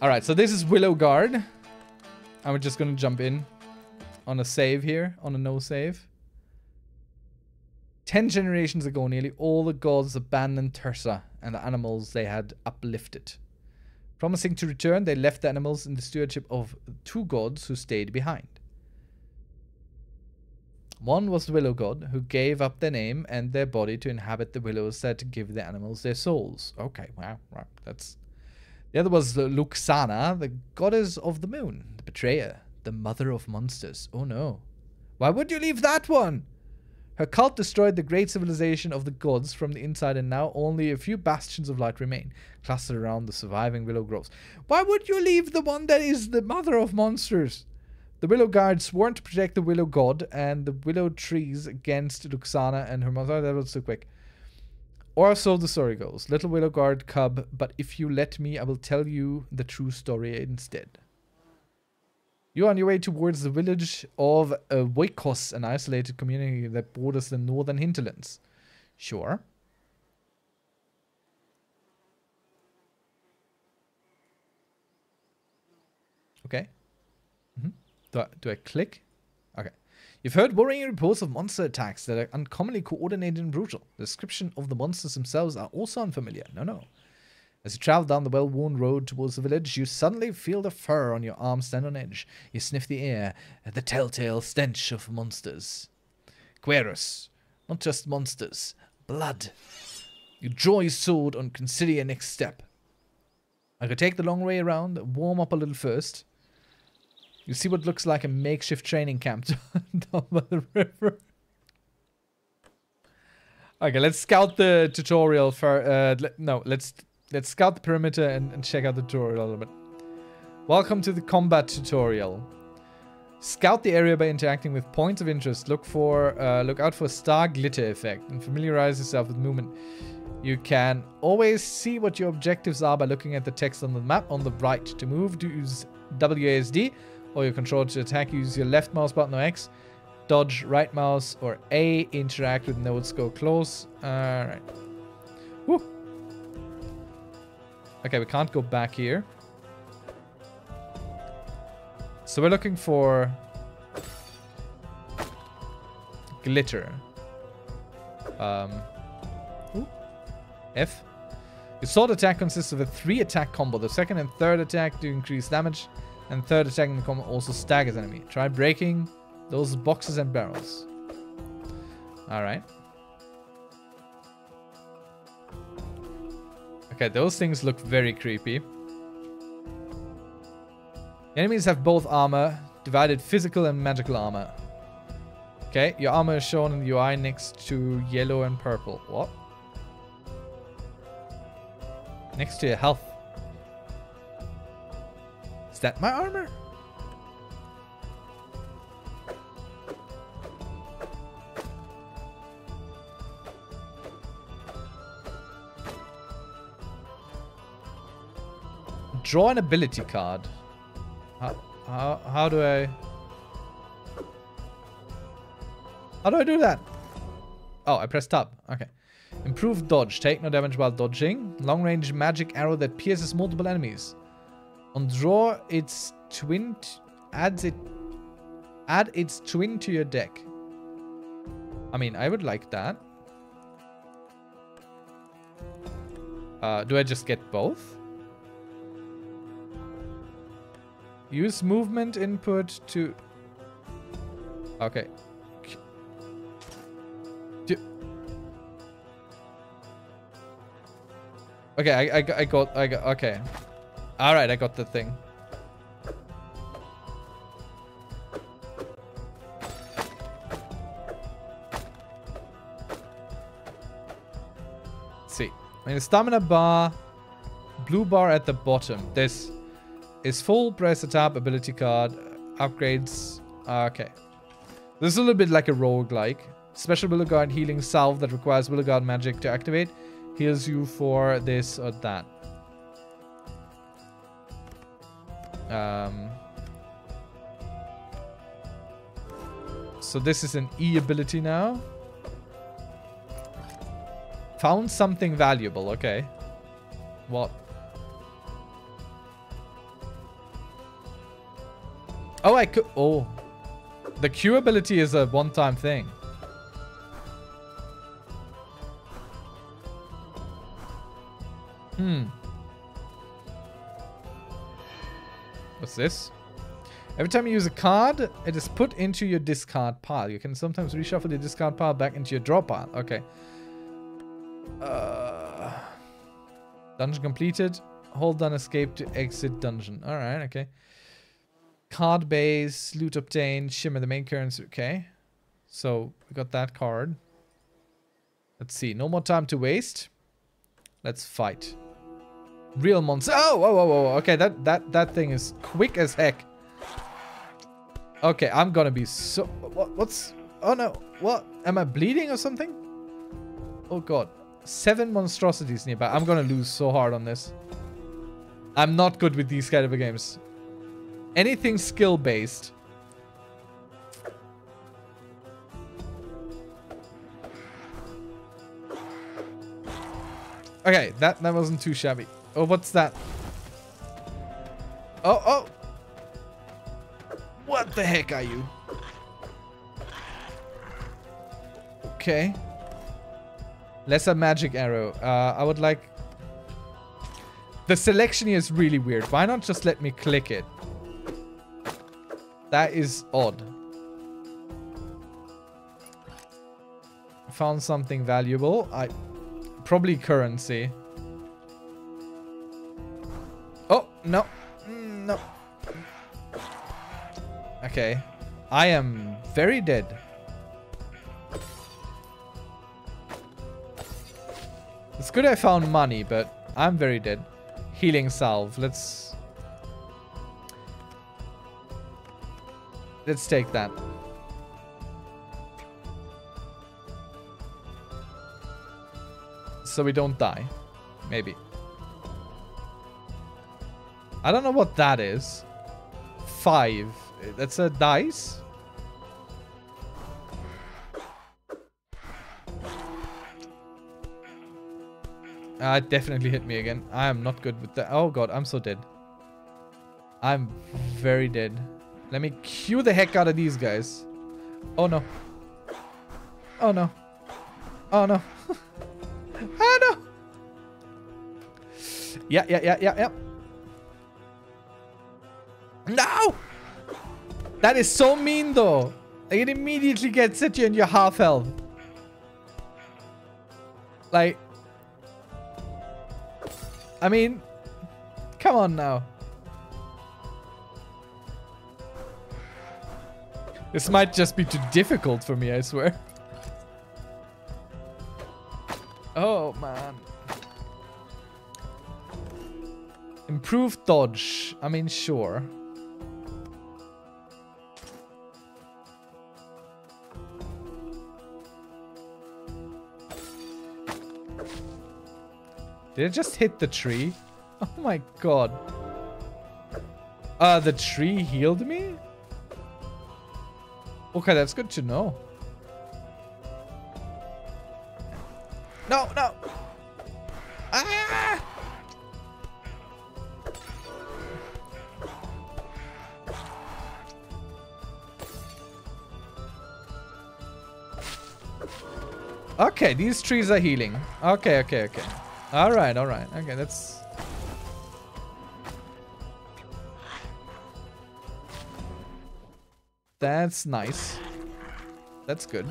Alright, so this is Willow Guard. And we're just gonna jump in on a save here, on a no save. Ten generations ago, nearly all the gods abandoned Tersa and the animals they had uplifted. Promising to return, they left the animals in the stewardship of two gods who stayed behind. One was the willow god, who gave up their name and their body to inhabit the willows that give the animals their souls. Okay, wow, right, that's... The other was Luxana, the goddess of the moon, the betrayer, the mother of monsters. Oh no. Why would you leave that one? Her cult destroyed the great civilization of the gods from the inside and now only a few bastions of light remain, clustered around the surviving willow groves. Why would you leave the one that is the mother of monsters? The Willow Guard sworn to protect the Willow God and the Willow Trees against Luxana and her mother. That was too quick. Or so the story goes. Little Willow Guard cub, but if you let me, I will tell you the true story instead. You're on your way towards the village of uh, Wekos, an isolated community that borders the northern hinterlands. Sure. Okay. Do I, do I click? You've heard worrying reports of monster attacks that are uncommonly coordinated and brutal. The description of the monsters themselves are also unfamiliar. No, no. As you travel down the well-worn road towards the village, you suddenly feel the fur on your arm stand on edge. You sniff the air, at the telltale stench of monsters. Ghweros. Not just monsters. Blood. You draw your sword and consider your next step. I could take the long way around, warm up a little first. You see what looks like a makeshift training camp down by the river. Okay, let's scout the tutorial for. Uh, no, let's let's scout the perimeter and, and check out the tutorial a little bit. Welcome to the combat tutorial. Scout the area by interacting with points of interest. Look for uh, look out for star glitter effect and familiarize yourself with movement. You can always see what your objectives are by looking at the text on the map on the right. To move, to use WASD or your control to attack, use your left mouse button or X. Dodge, right mouse, or A. Interact with nodes, go close. Alright. Woo! Okay, we can't go back here. So we're looking for... Glitter. Um... F. Your sword attack consists of a three attack combo. The second and third attack do increase damage. And third attack in the combat also staggers enemy. Try breaking those boxes and barrels. Alright. Okay, those things look very creepy. Enemies have both armor, divided physical and magical armor. Okay, your armor is shown in the UI next to yellow and purple. What? Next to your health. Is that my armor? Draw an ability card. How, how, how do I... How do I do that? Oh, I pressed tab. Okay. Improve dodge. Take no damage while dodging. Long range magic arrow that pierces multiple enemies. On draw its twin adds it add its twin to your deck. I mean, I would like that. Uh, do I just get both? Use movement input to... Okay. Okay, I, I, I got, I got, okay. Alright, I got the thing. Let's see. I mean, stamina bar, blue bar at the bottom. This is full, press the tab, ability card, upgrades. Okay. This is a little bit like a rogue-like. Special Willow Guard healing salve that requires Willow Guard magic to activate. Heals you for this or that. Um, so this is an E ability now. Found something valuable. Okay. What? Oh, I could... Oh. The Q ability is a one-time thing. Hmm. What's this? Every time you use a card, it is put into your discard pile. You can sometimes reshuffle the discard pile back into your draw pile. Okay. Uh, dungeon completed. Hold down escape to exit dungeon. Alright, okay. Card base, loot obtained, shimmer the main currency. Okay. So, we got that card. Let's see. No more time to waste. Let's fight. Real monster. Oh, whoa, whoa, whoa. Okay, that, that, that thing is quick as heck. Okay, I'm gonna be so... What, what's... Oh, no. What? Am I bleeding or something? Oh, God. Seven monstrosities nearby. I'm gonna lose so hard on this. I'm not good with these kind of games. Anything skill-based. Okay, that, that wasn't too shabby. Oh, what's that? Oh, oh! What the heck are you? Okay. Lesser magic arrow. Uh, I would like... The selection here is really weird. Why not just let me click it? That is odd. Found something valuable. I Probably currency. No. No. Okay. I am very dead. It's good I found money, but I'm very dead. Healing salve. Let's... Let's take that. So we don't die. Maybe. I don't know what that is. Five. That's a dice? Ah, it definitely hit me again. I am not good with that. Oh god, I'm so dead. I'm very dead. Let me cue the heck out of these guys. Oh no. Oh no. Oh no. oh no. Yeah, yeah, yeah, yeah, yeah. That is so mean though. Like it immediately gets at you and you're half health. Like I mean come on now. This might just be too difficult for me, I swear. Oh man. Improved dodge. I mean, sure. Did it just hit the tree? Oh my god. Uh, the tree healed me? Okay, that's good to know. No, no! Ah! Okay, these trees are healing. Okay, okay, okay. All right, all right. Okay, that's... That's nice. That's good.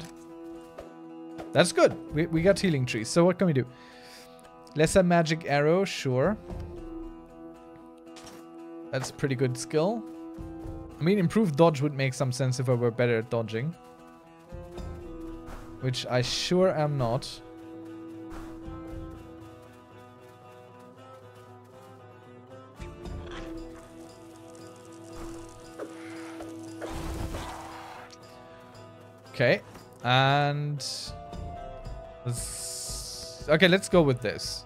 That's good. We, we got healing trees. So what can we do? Lesser magic arrow, sure. That's pretty good skill. I mean, improved dodge would make some sense if I were better at dodging. Which I sure am not. Okay. And... Let's... Okay, let's go with this.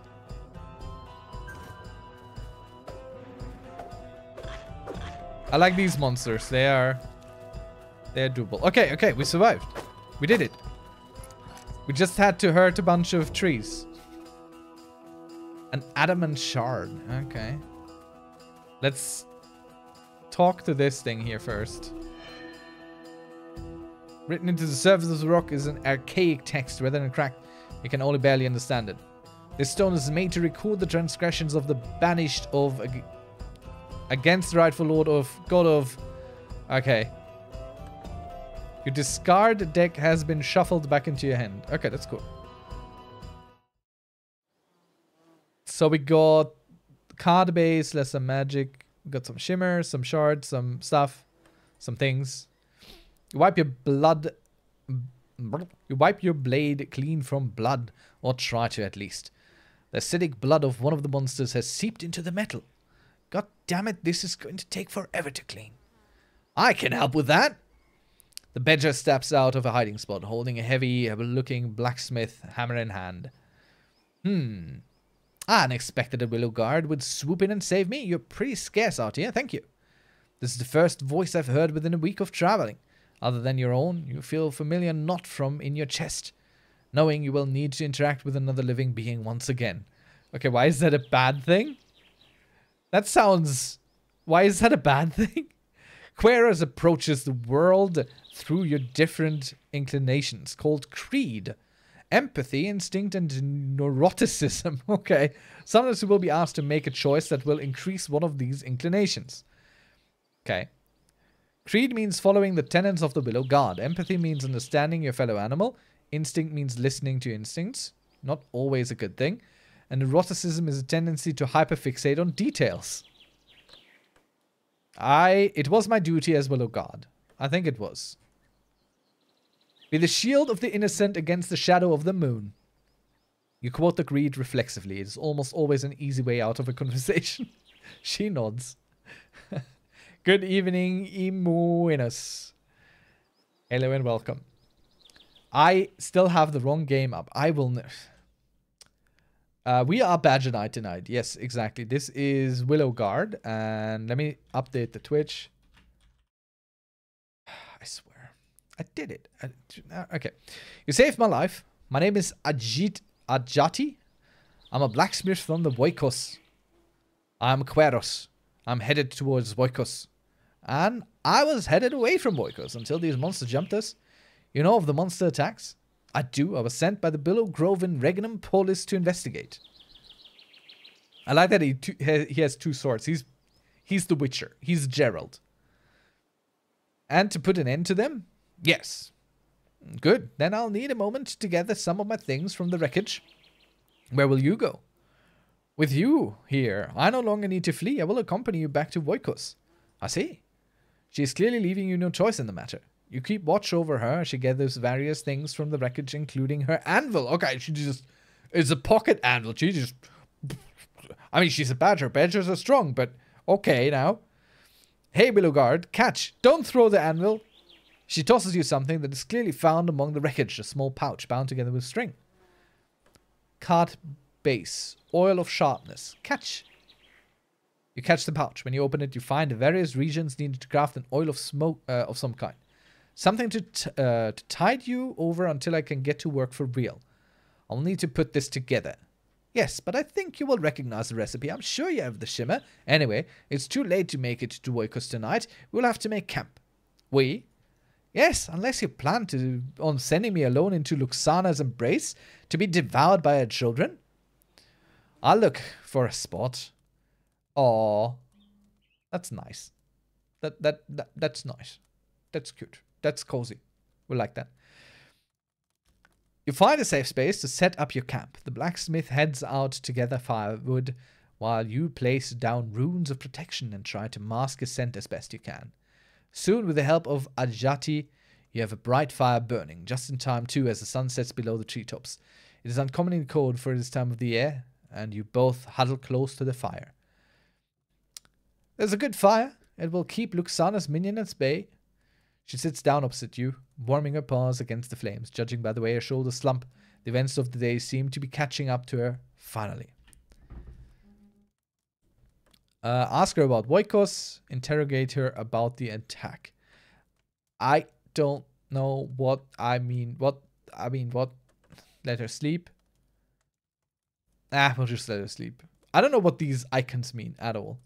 I like these monsters. They are... They are doable. Okay, okay, we survived. We did it. We just had to hurt a bunch of trees. An adamant shard. Okay. Let's talk to this thing here first. Written into the surface of the rock is an archaic text rather than cracked. You can only barely understand it. This stone is made to record the transgressions of the banished of ag against the rightful lord of god of. Okay. Your discard deck has been shuffled back into your hand. Okay, that's cool. So we got card base, lesser magic. We got some shimmer, some shards, some stuff, some things. You wipe your blood. You wipe your blade clean from blood, or try to at least. The acidic blood of one of the monsters has seeped into the metal. God damn it, this is going to take forever to clean. I can help with that. The badger steps out of a hiding spot, holding a heavy-looking blacksmith hammer in hand. Hmm. I unexpected a willow guard would swoop in and save me. You're pretty scarce out here, thank you. This is the first voice I've heard within a week of traveling. Other than your own, you feel familiar not from in your chest, knowing you will need to interact with another living being once again. Okay, why is that a bad thing? That sounds... Why is that a bad thing? Ghweros approaches the world through your different inclinations, called creed. Empathy, instinct, and neuroticism. Okay. Sometimes you will be asked to make a choice that will increase one of these inclinations. Okay. Creed means following the tenets of the Willow God. Empathy means understanding your fellow animal. Instinct means listening to instincts. Not always a good thing. And neuroticism is a tendency to hyperfixate on details. I... It was my duty as Willow God. I think it was. Be the shield of the innocent against the shadow of the moon. You quote the creed reflexively. It is almost always an easy way out of a conversation. she nods. Good evening, Imuinus. Hello and welcome. I still have the wrong game up. I will... Uh, we are Badger Knight tonight. Yes, exactly. This is Willow Guard. And let me update the Twitch. I swear. I did it. I, uh, okay. You saved my life. My name is Ajit Ajati. I'm a blacksmith from the Voikos. I'm Ghweros. I'm headed towards Voikos. And I was headed away from Voikos until these monsters jumped us. You know of the monster attacks? I do. I was sent by the Willow Grove in Regnum Polis to investigate. I like that he he has two swords. He's he's the Witcher. He's Gerald. And to put an end to them? Yes. Good. Then I'll need a moment to gather some of my things from the wreckage. Where will you go? With you here. I no longer need to flee. I will accompany you back to Voikos. I see. She is clearly leaving you no choice in the matter. You keep watch over her. As she gathers various things from the wreckage, including her anvil. Okay, she just... It's a pocket anvil. She just... I mean, she's a badger. Badgers are strong, but... Okay, now. Hey, Willowguard, catch. Don't throw the anvil. She tosses you something that is clearly found among the wreckage. A small pouch bound together with string. Card base. Oil of sharpness. Catch. You catch the pouch. When you open it, you find the various regions needed to craft an oil of smoke uh, of some kind. Something to, uh, to tide you over until I can get to work for real. I'll need to put this together. Yes, but I think you will recognize the recipe. I'm sure you have the shimmer. Anyway, it's too late to make it to Voikos tonight. We'll have to make camp. We? Yes, unless you plan to on sending me alone into Luxana's embrace to be devoured by her children. I'll look for a spot. Oh, that's nice. That, that that that's nice. That's cute. That's cozy. We like that. You find a safe space to set up your camp. The blacksmith heads out to gather firewood while you place down runes of protection and try to mask his scent as best you can. Soon, with the help of Ajati, you have a bright fire burning, just in time too as the sun sets below the treetops. It is uncommonly cold for this time of the year, and you both huddle close to the fire. There's a good fire. It will keep Luxana's minion at bay. She sits down opposite you, warming her paws against the flames. Judging by the way her shoulders slump, the events of the day seem to be catching up to her, finally. Uh, ask her about Voikos. Interrogate her about the attack. I don't know what I mean. What I mean, what? Let her sleep. Ah, we'll just let her sleep. I don't know what these icons mean at all.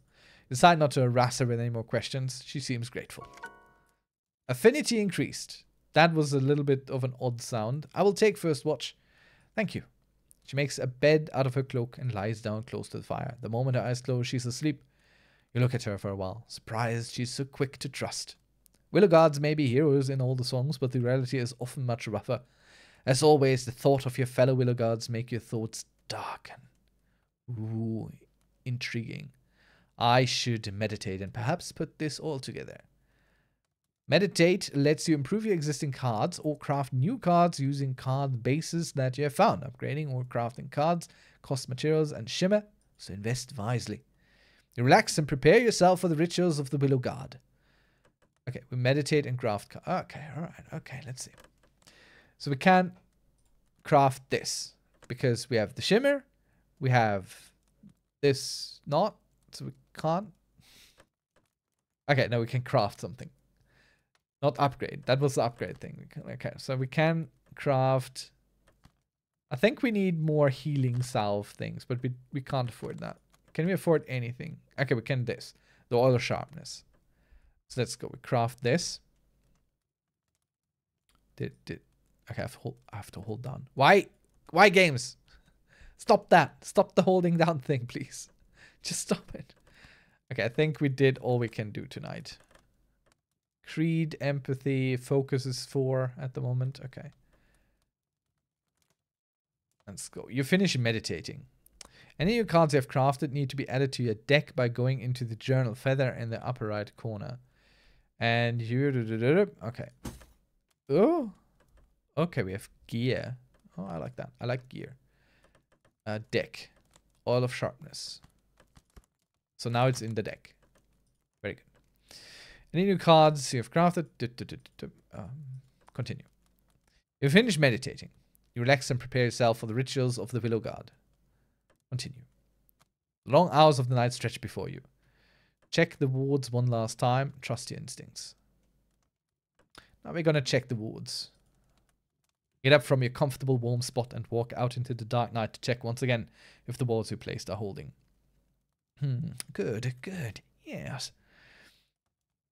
Decide not to harass her with any more questions. She seems grateful. Affinity increased. That was a little bit of an odd sound. I will take first watch. Thank you. She makes a bed out of her cloak and lies down close to the fire. The moment her eyes close, she's asleep. You look at her for a while, surprised she's so quick to trust. Willow gods may be heroes in all the songs, but the reality is often much rougher. As always, the thought of your fellow willow gods make your thoughts darken. Ooh, intriguing. I should meditate and perhaps put this all together. Meditate lets you improve your existing cards or craft new cards using card bases that you have found. Upgrading or crafting cards cost materials and shimmer, so invest wisely. Relax and prepare yourself for the rituals of the Willow God. Okay, we meditate and craft. Okay, all right. Okay, let's see. So we can craft this because we have the shimmer, we have this not, so we can't. Okay, now we can craft something. Not upgrade. That was the upgrade thing. Okay, so we can craft... I think we need more healing salve things, but we, we can't afford that. Can we afford anything? Okay, we can this. The oil sharpness. So let's go. We craft this. Did, did, okay, I have, to hold, I have to hold down. Why? Why games? Stop that. Stop the holding down thing, please. Just stop it. Okay, I think we did all we can do tonight. Creed, empathy, focus is four at the moment. Okay. Let's go. You finish meditating. Any of your cards you have crafted need to be added to your deck by going into the journal feather in the upper right corner. And you... Okay. Oh. Okay, we have gear. Oh, I like that. I like gear. Uh, deck. Oil of sharpness. So now it's in the deck. Very good. Any new cards you have crafted? Um, continue. You finish meditating. You relax and prepare yourself for the rituals of the Willow God. Continue. Long hours of the night stretch before you. Check the wards one last time. Trust your instincts. Now we're going to check the wards. Get up from your comfortable warm spot and walk out into the dark night to check once again if the wards you placed are holding. Hmm, good, good, yes.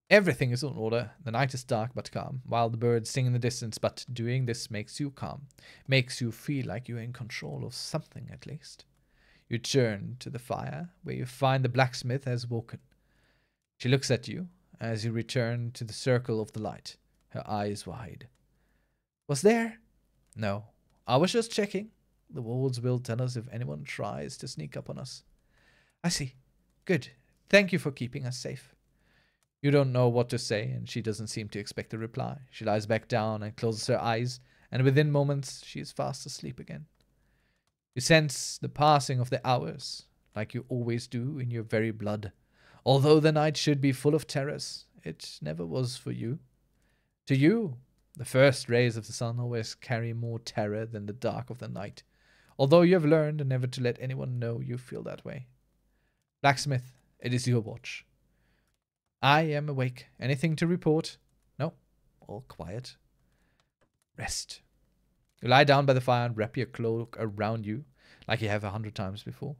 Everything is in order. The night is dark but calm, while the birds sing in the distance, but doing this makes you calm, makes you feel like you're in control of something at least. You turn to the fire, where you find the blacksmith has woken. She looks at you as you return to the circle of the light, her eyes wide. Was there? No. I was just checking. The walls will tell us if anyone tries to sneak up on us. I see. Good. Thank you for keeping us safe. You don't know what to say, and she doesn't seem to expect a reply. She lies back down and closes her eyes, and within moments she is fast asleep again. You sense the passing of the hours, like you always do in your very blood. Although the night should be full of terrors, it never was for you. To you, the first rays of the sun always carry more terror than the dark of the night, although you have learned never to let anyone know you feel that way. Blacksmith, it is your watch. I am awake. Anything to report? No. All quiet. Rest. You lie down by the fire and wrap your cloak around you like you have a hundred times before.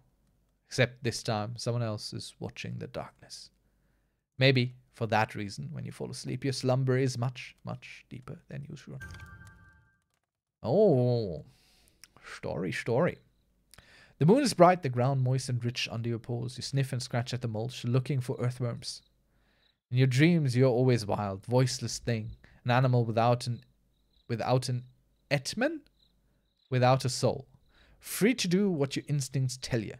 Except this time, someone else is watching the darkness. Maybe, for that reason, when you fall asleep, your slumber is much, much deeper than usual. Oh, story, story. The moon is bright, the ground moist and rich under your paws. You sniff and scratch at the mulch, looking for earthworms. In your dreams, you're always wild, voiceless thing, an animal without an, without an etman, without a soul, free to do what your instincts tell you.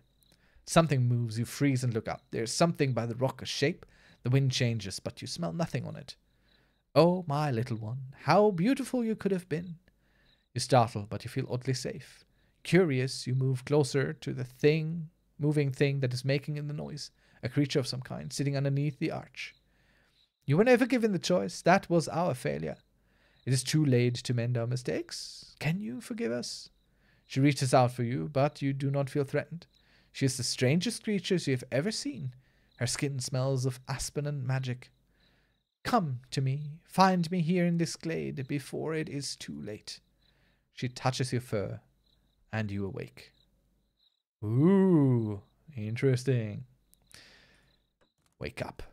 Something moves, you freeze and look up. There's something by the rock, a shape. The wind changes, but you smell nothing on it. Oh, my little one, how beautiful you could have been. You startle, but you feel oddly safe. Curious, you move closer to the thing, moving thing that is making in the noise, a creature of some kind, sitting underneath the arch. You were never given the choice. That was our failure. It is too late to mend our mistakes. Can you forgive us? She reaches out for you, but you do not feel threatened. She is the strangest creature you have ever seen. Her skin smells of aspen and magic. Come to me. Find me here in this glade before it is too late. She touches your fur, and you awake. Ooh, interesting. Wake up.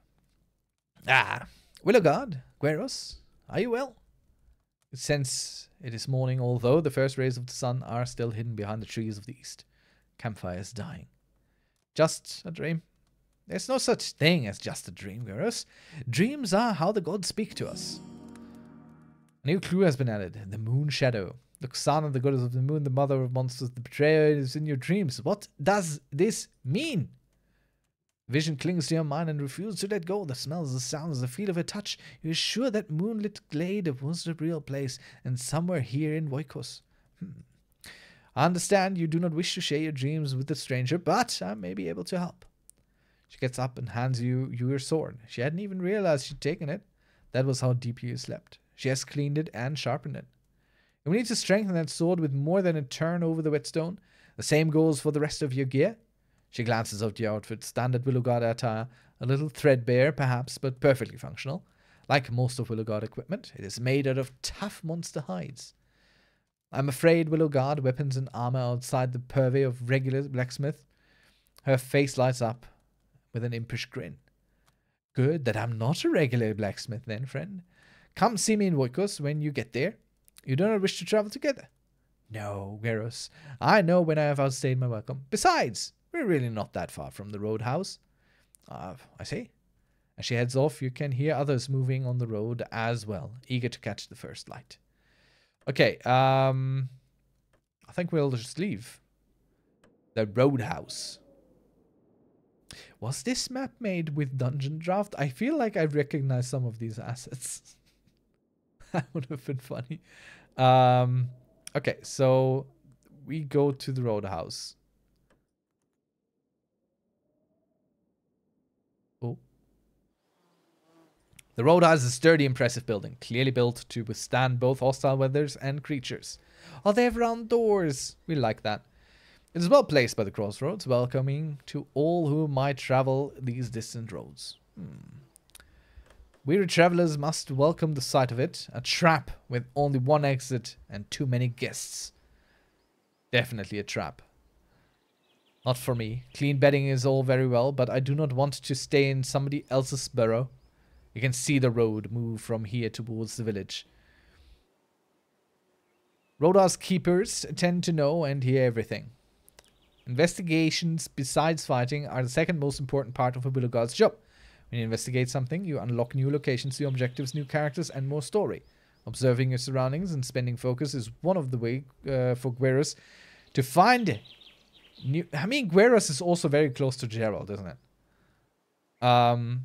Ah, Willow God, Ghweros, are you well? Since it is morning, although the first rays of the sun are still hidden behind the trees of the east. Campfire is dying. Just a dream. There's no such thing as just a dream, Ghweros. Dreams are how the gods speak to us. A new clue has been added. The moon shadow. Luxana, the goddess of the moon, the mother of monsters, the betrayer is in your dreams. What does this mean? Vision clings to your mind and refuses to let go. The smells, the sounds, the feel of a touch. You're sure that moonlit glade was the real place and somewhere here in Voikos. Hmm. I understand you do not wish to share your dreams with the stranger, but I may be able to help. She gets up and hands you, you your sword. She hadn't even realized she'd taken it. That was how deeply you slept. She has cleaned it and sharpened it. And we need to strengthen that sword with more than a turn over the whetstone. The same goes for the rest of your gear. She glances over the outfit, standard Willowguard attire, a little threadbare perhaps, but perfectly functional. Like most of Willow Guard equipment, it is made out of tough monster hides. I'm afraid Willow Guard weapons and armor outside the purvey of regular blacksmith. Her face lights up with an impish grin. Good that I'm not a regular blacksmith then, friend. Come see me in Voikos when you get there. You do not wish to travel together? No, Ghweros. I know when I have outstayed my welcome. Besides, we're really not that far from the roadhouse. Uh, I see. As she heads off, you can hear others moving on the road as well, eager to catch the first light. Okay, um, I think we'll just leave. The roadhouse. Was this map made with Dungeon Draft? I feel like I recognize some of these assets. that would have been funny. Um, okay, so we go to the roadhouse. Oh. The roadhouse is a sturdy, impressive building, clearly built to withstand both hostile weathers and creatures. Oh, they have round doors. We like that. It is well placed by the crossroads, welcoming to all who might travel these distant roads. Hmm. Weary travelers must welcome the sight of it, a trap with only one exit and too many guests. Definitely a trap. Not for me. Clean bedding is all very well, but I do not want to stay in somebody else's burrow. You can see the road move from here towards the village. Roadhouse keepers tend to know and hear everything. Investigations, besides fighting, are the second most important part of a Willow job. When you investigate something, you unlock new locations, new objectives, new characters, and more story. Observing your surroundings and spending focus is one of the way uh, for Ghweros to find new... I mean, Ghweros is also very close to Gerald, isn't it? Um,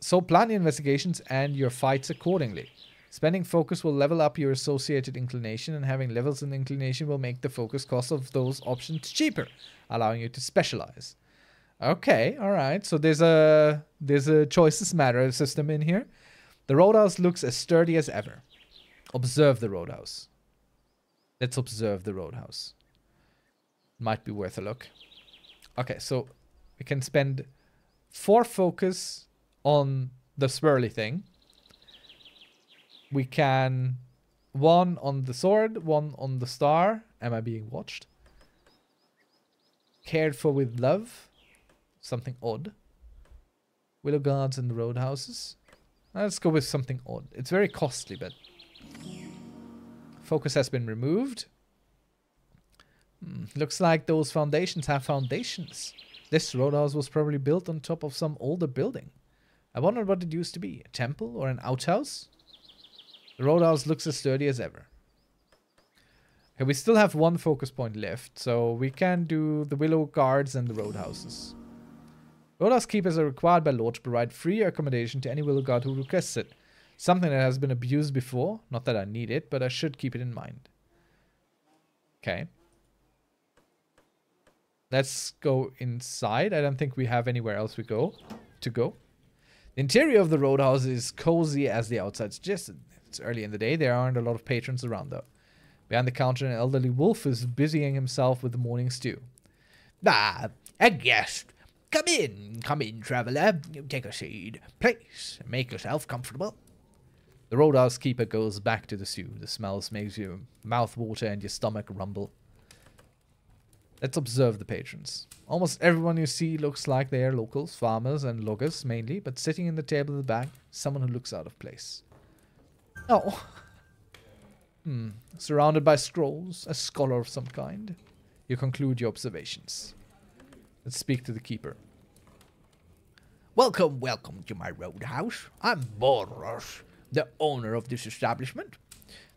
so plan your investigations and your fights accordingly. Spending focus will level up your associated inclination, and having levels in inclination will make the focus cost of those options cheaper, allowing you to specialize. Okay, all right. So there's a there's a choices matter system in here. The roadhouse looks as sturdy as ever. Observe the roadhouse. Let's observe the roadhouse. Might be worth a look. Okay, so we can spend four focus on the swirly thing. We can one on the sword, one on the star. Am I being watched? Cared for with love. Something odd. Willow guards and the roadhouses. Let's go with something odd. It's very costly, but... Focus has been removed. Hmm, looks like those foundations have foundations. This roadhouse was probably built on top of some older building. I wonder what it used to be. A temple or an outhouse? The roadhouse looks as sturdy as ever. Okay, we still have one focus point left, so we can do the willow guards and the roadhouses. Roadhouse keepers are required by law to provide free accommodation to any willow guard who requests it. Something that has been abused before. Not that I need it, but I should keep it in mind. Okay. Let's go inside. I don't think we have anywhere else we go to go. The interior of the roadhouse is cozy as the outside suggested. It's early in the day. There aren't a lot of patrons around, though. Behind the counter, an elderly wolf is busying himself with the morning stew. Ah, a guest. Come in, come in, traveller. Take a seat. Please, make yourself comfortable. The roadhouse keeper goes back to the stew. The smells makes your mouth water and your stomach rumble. Let's observe the patrons. Almost everyone you see looks like they are locals, farmers and loggers mainly, but sitting in the table at the back, someone who looks out of place. Oh. Hmm. Surrounded by scrolls, a scholar of some kind. You conclude your observations. Let's speak to the keeper. Welcome, welcome to my roadhouse. I'm Boros, the owner of this establishment.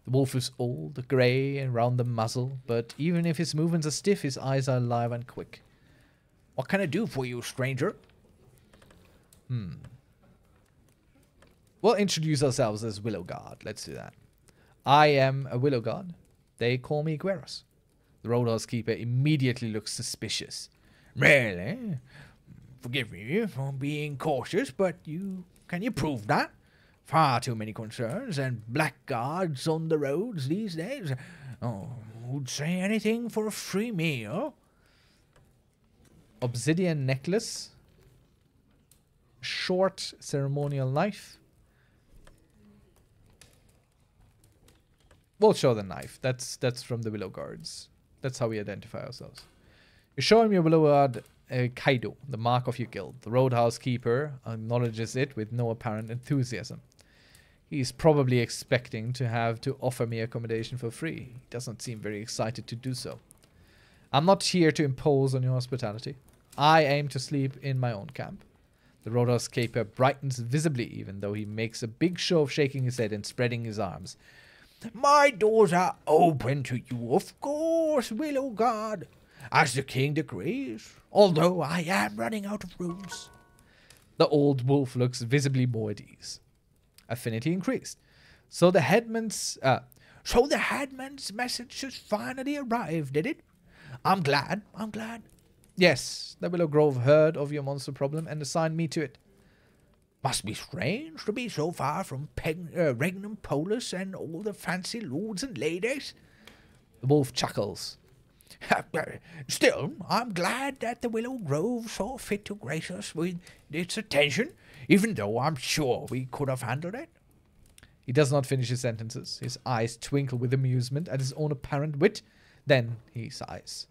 The wolf is old, grey, and round the muzzle, but even if his movements are stiff, his eyes are alive and quick. What can I do for you, stranger? Hmm. We'll introduce ourselves as Willow Guard. Let's do that. I am a Willow Guard. They call me Ghweros. The roadhouse keeper immediately looks suspicious. Really? Eh, forgive me for being cautious, but you can you prove that? Far too many concerns and blackguards on the roads these days. Oh, would say anything for a free meal. Obsidian necklace. Short ceremonial knife. We'll show the knife. That's that's from the Willow Guards. That's how we identify ourselves. You show him your Willow uh, Kaido, the mark of your guild. The roadhouse keeper acknowledges it with no apparent enthusiasm. He's probably expecting to have to offer me accommodation for free. He doesn't seem very excited to do so. I'm not here to impose on your hospitality. I aim to sleep in my own camp. The roadhouse keeper brightens visibly even though he makes a big show of shaking his head and spreading his arms. My doors are open to you, of course, Willow Guard, as the king decrees, although I am running out of rooms. The old wolf looks visibly more at ease. Affinity increased. So the headman's uh, so the headman's message has finally arrived, did it? I'm glad, I'm glad. Yes, the Willow Grove heard of your monster problem and assigned me to it. Must be strange to be so far from Peg- uh, Regnum Polus and all the fancy lords and ladies. The wolf chuckles. Still, I'm glad that the Willow Grove saw fit to grace us with its attention, even though I'm sure we could have handled it. He does not finish his sentences. His eyes twinkle with amusement at his own apparent wit. Then he sighs.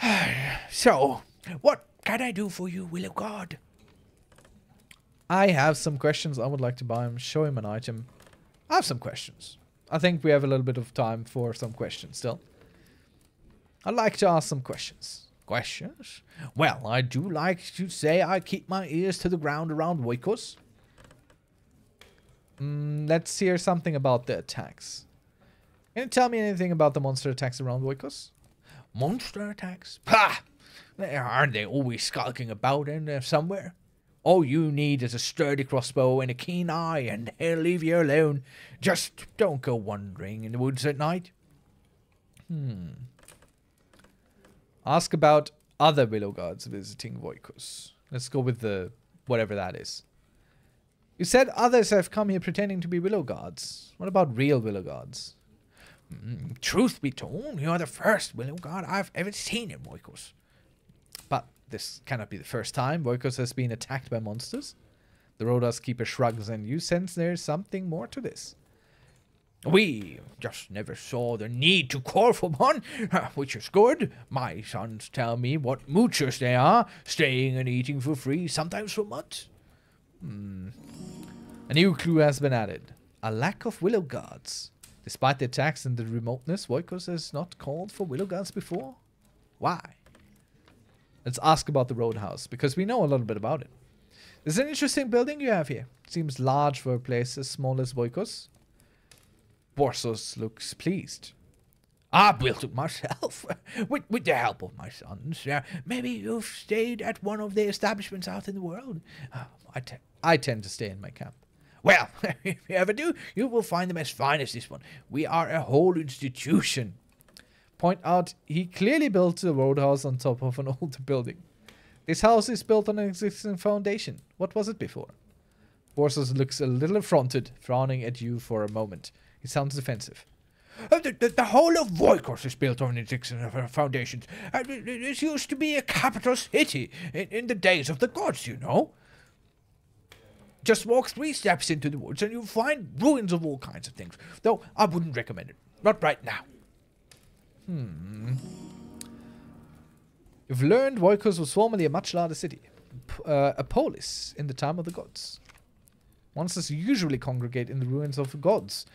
so, what can I do for you, Willow God? I have some questions I would like to buy him. Show him an item. I have some questions. I think we have a little bit of time for some questions still. I'd like to ask some questions. Questions? Well, I do like to say I keep my ears to the ground around Voikos. Mm, let's hear something about the attacks. Can you tell me anything about the monster attacks around Voikos? Monster attacks? Pah! Aren't they always skulking about in there somewhere? All you need is a sturdy crossbow and a keen eye, and he'll leave you alone. Just don't go wandering in the woods at night. Hmm. Ask about other Willow Guards visiting Voikos. Let's go with the whatever that is. You said others have come here pretending to be Willow Guards. What about real Willow Guards? Mm, truth be told, you're the first Willow Guard I've ever seen in Voikos. But this cannot be the first time Voikos has been attacked by monsters. The Roadhouse Keeper shrugs and you sense there's something more to this. We just never saw the need to call for one, which is good. My sons tell me what moochers they are, staying and eating for free, sometimes for months. Hmm. A new clue has been added. A lack of willow guards. Despite the attacks and the remoteness, Voikos has not called for willow guards before. Why? Let's ask about the roadhouse, because we know a little bit about it. Is an interesting building you have here. Seems large for a place as small as Voikos. Borsos looks pleased. I built it myself, with, with the help of my sons. Uh, maybe you've stayed at one of the establishments out in the world. Uh, I, te I tend to stay in my camp. Well, if you ever do, you will find them as fine as this one. We are a whole institution. Point out, he clearly built the roadhouse on top of an older building. This house is built on an existing foundation. What was it before? Borsos looks a little affronted, frowning at you for a moment. He sounds defensive. Uh, the, the, the, whole of Voikos is built on existing foundations. Uh, this used to be a capital city in, in the days of the gods, you know. Just walk three steps into the woods and you'll find ruins of all kinds of things. Though I wouldn't recommend it. Not right now. Hmm. You've learned Voikos was formerly a much larger city, uh, a polis in the time of the gods. Monsters usually congregate in the ruins of the gods,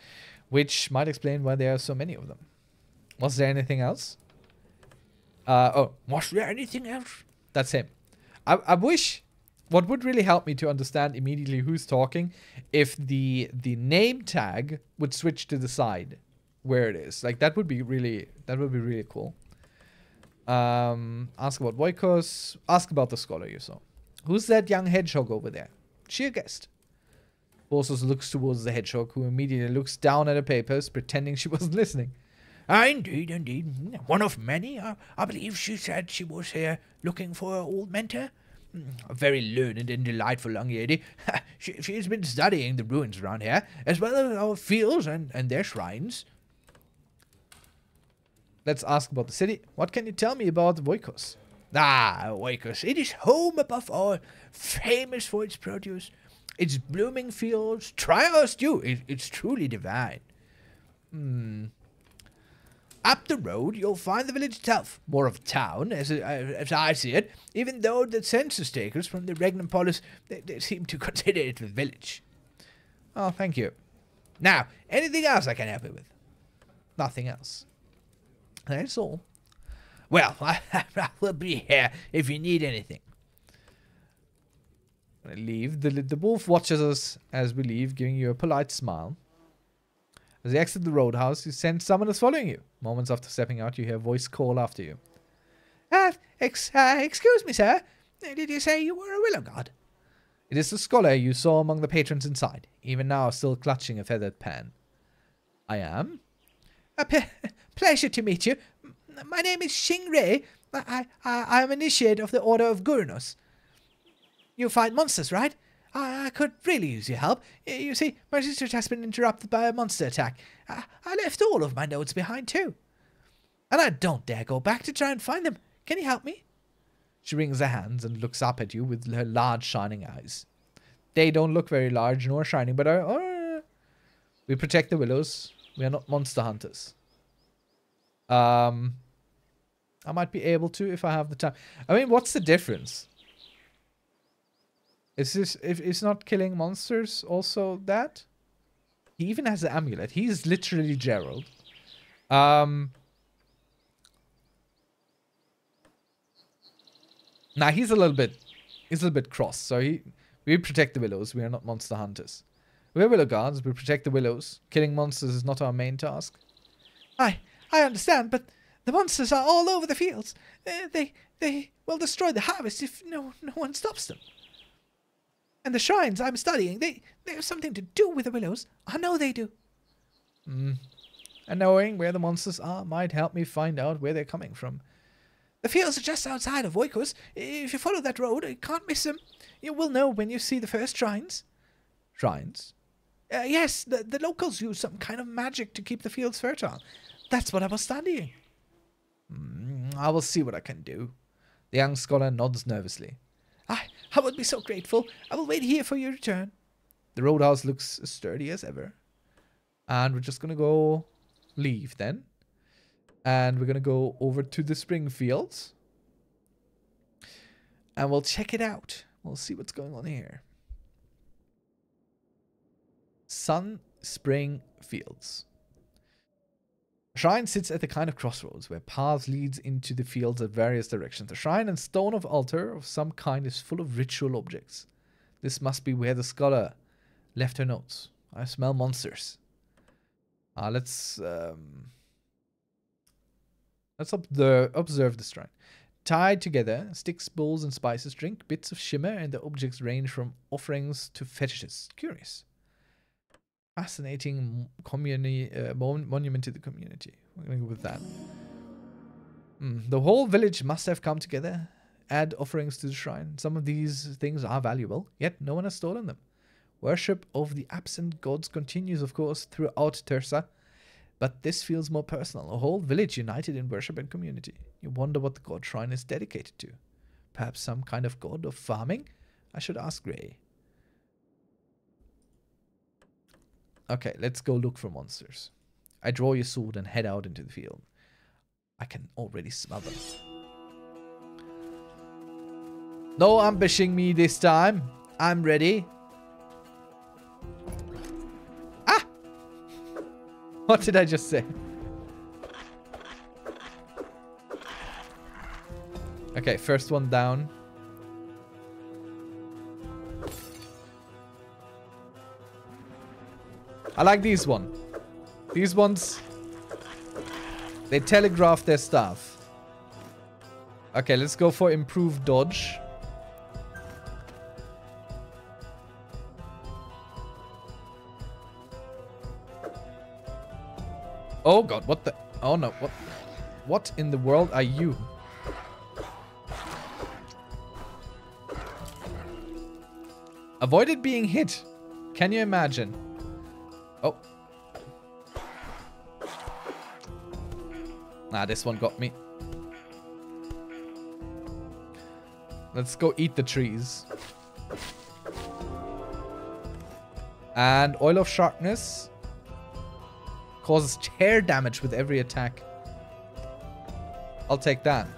which might explain why there are so many of them. Was there anything else? Uh, oh, Was there anything else? that's him. I, I wish what would really help me to understand immediately who's talking if the the name tag would switch to the side where it is. Like that would be really that would be really cool. Um, ask about Voikos. Ask about the scholar you saw. Who's that young hedgehog over there? A guest. Borsos looks towards the hedgehog, who immediately looks down at her papers, pretending she wasn't listening. Ah, indeed, indeed. One of many. I, I believe she said she was here looking for her old mentor. A very learned and delightful young lady. she, she's been studying the ruins around here, as well as our fields and, and their shrines. Let's ask about the city. What can you tell me about Voikos? Ah, Voikos, it is home above all, famous for its produce, its blooming fields. Try our it, it's truly divine. Hmm. Up the road, you'll find the village itself, more of a town, as, uh, as I see it, even though the census takers from the Regnum Polis, they, they seem to consider it a village. Oh, thank you. Now, anything else I can help you with? Nothing else. That's all. Well, I, I will be here if you need anything. Leave. The, the wolf watches us as we leave, giving you a polite smile. As you exit the roadhouse, you sense someone is following you. Moments after stepping out, you hear a voice call after you. Uh, ex- uh, excuse me, sir. Did you say you were a willow guard? It is the scholar you saw among the patrons inside, even now still clutching a feathered pen. I am? A pleasure to meet you. My name is Xing Rei. I, I, I am initiate of the Order of Gurnos. You fight monsters, right? I, I could really use your help. You see, my sister has been interrupted by a monster attack. I, I left all of my notes behind, too. And I don't dare go back to try and find them. Can you help me? She wrings her hands and looks up at you with her large shining eyes. They don't look very large nor shining, but are. are we protect the willows. We are not monster hunters. Um, I might be able to if I have the time. I mean, what's the difference? Is this if it's not killing monsters also that? He even has an amulet. He's literally Geralt. Um. Now he's a little bit, he's a little bit cross. So he, we protect the willows. We are not monster hunters. We're willow guards. We protect the willows. Killing monsters is not our main task. I I understand, but the monsters are all over the fields. Uh, they they will destroy the harvest if no no one stops them. And the shrines I'm studying, they they have something to do with the willows. I know they do. And knowing where the monsters are might help me find out where they're coming from. The fields are just outside of Voikos. If you follow that road, you can't miss them. You will know when you see the first shrines. Shrines. Uh, yes, the, the locals use some kind of magic to keep the fields fertile. That's what I was studying. Mm, I will see what I can do. The young scholar nods nervously. I, would be so grateful. I will wait here for your return. The roadhouse looks as sturdy as ever. And we're just gonna go leave then. And we're gonna go over to the Springfields. And we'll check it out. We'll see what's going on here. Sun Spring Fields. Shrine sits at the kind of crossroads where paths leads into the fields at various directions. The shrine and stone of altar of some kind is full of ritual objects. This must be where the scholar left her notes. I smell monsters. Uh, let's um, let's observe, observe the shrine. Tied together, sticks, bowls, and spices drink bits of shimmer, and the objects range from offerings to fetishes. Curious. Fascinating community uh, mon- monument to the community. We're gonna go with that. Mm, the whole village must have come together, add offerings to the shrine. Some of these things are valuable, yet no one has stolen them. Worship of the absent gods continues, of course, throughout Tersa, but this feels more personal. A whole village united in worship and community. You wonder what the god shrine is dedicated to. Perhaps some kind of god of farming? I should ask Gray. Okay, let's go look for monsters. I draw your sword and head out into the field. I can already smell them. No ambushing me this time. I'm ready. Ah! What did I just say? Okay, first one down. I like these one. These ones, they telegraph their stuff. Okay, let's go for improved dodge. Oh god, what the... Oh no, what... What in the world are you? Avoided being hit. Can you imagine? Nah, this one got me. Let's go eat the trees. And Oil of Sharpness causes tear damage with every attack. I'll take that.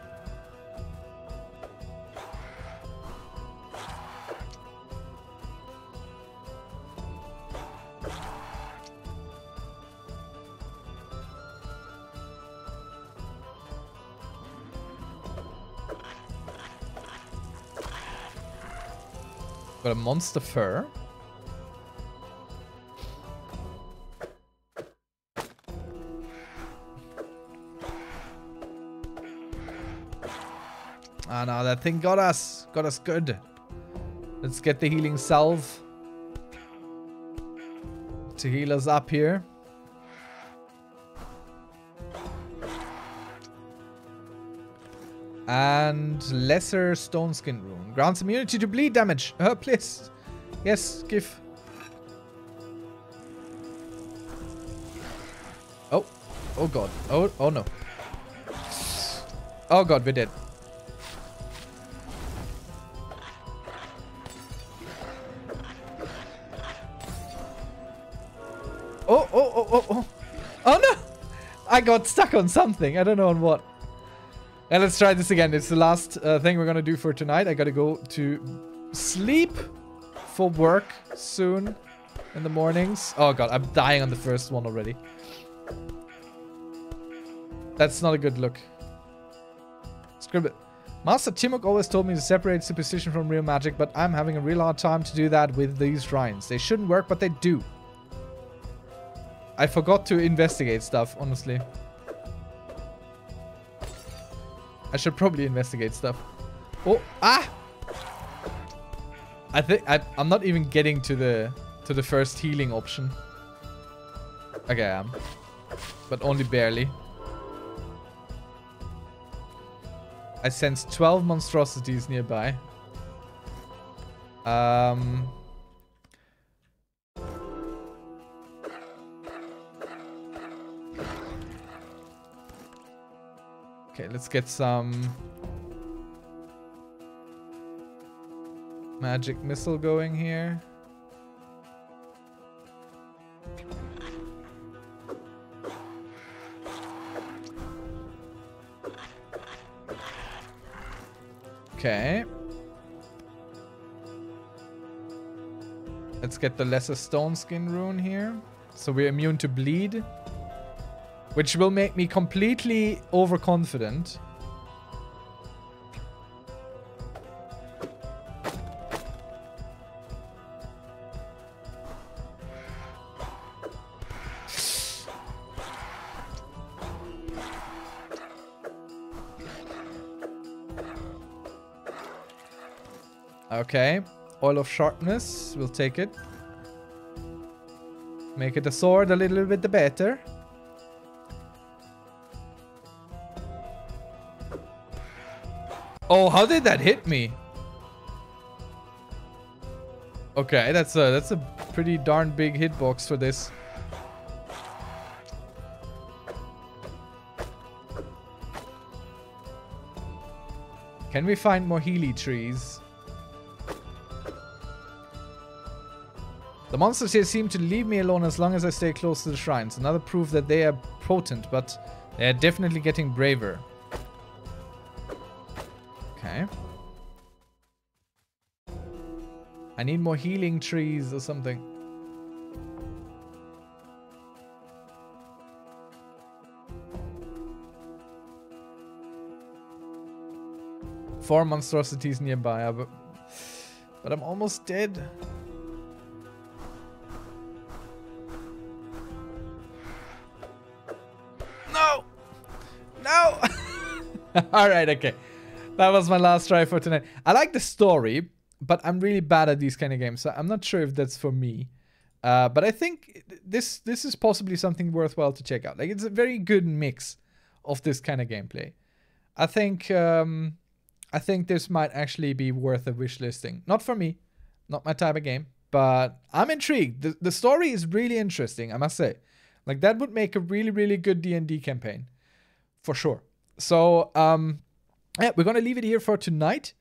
Got a monster fur. Ah, no, that thing got us. Got us good. Let's get the healing salve. To heal us up here. And lesser stone skin Grants immunity to bleed damage. Uh, please. Yes, give. Oh. Oh god. Oh, oh no. Oh god, we're dead. Oh, oh, oh, oh, oh. Oh no! I got stuck on something. I don't know on what. And let's try this again. It's the last uh, thing we're gonna do for tonight. I gotta go to sleep for work soon in the mornings. Oh god, I'm dying on the first one already. That's not a good look. Scribble. Master Timok always told me to separate superstition from real magic, but I'm having a real hard time to do that with these shrines. They shouldn't work, but they do. I forgot to investigate stuff, honestly. I should probably investigate stuff. Oh, ah! I think I, I'm not even getting to the to the first healing option. Okay, I am, but only barely. I sense 12 monstrosities nearby. Um. Okay, let's get some magic missile going here. Okay. Let's get the lesser stone skin rune here. So we're immune to bleed. Which will make me completely overconfident. Okay. Oil of sharpness. We'll take it. Make it a sword a little bit the better. Oh, how did that hit me? Okay, that's a that's a pretty darn big hitbox for this. Can we find more Healy trees? The monsters here seem to leave me alone as long as I stay close to the shrines. Another proof that they are potent, but they are definitely getting braver. Okay. I need more healing trees or something. Four monstrosities nearby, but, but I'm almost dead. No! No! Alright, okay. That was my last try for tonight. I like the story, but I'm really bad at these kind of games, so I'm not sure if that's for me. Uh, but I think this this is possibly something worthwhile to check out. Like it's a very good mix of this kind of gameplay. I think um, I think this might actually be worth a wish listing. Not for me, not my type of game, but I'm intrigued. The the story is really interesting, I must say. Like that would make a really really good D&D campaign. For sure. So, um yeah, we're going to leave it here for tonight.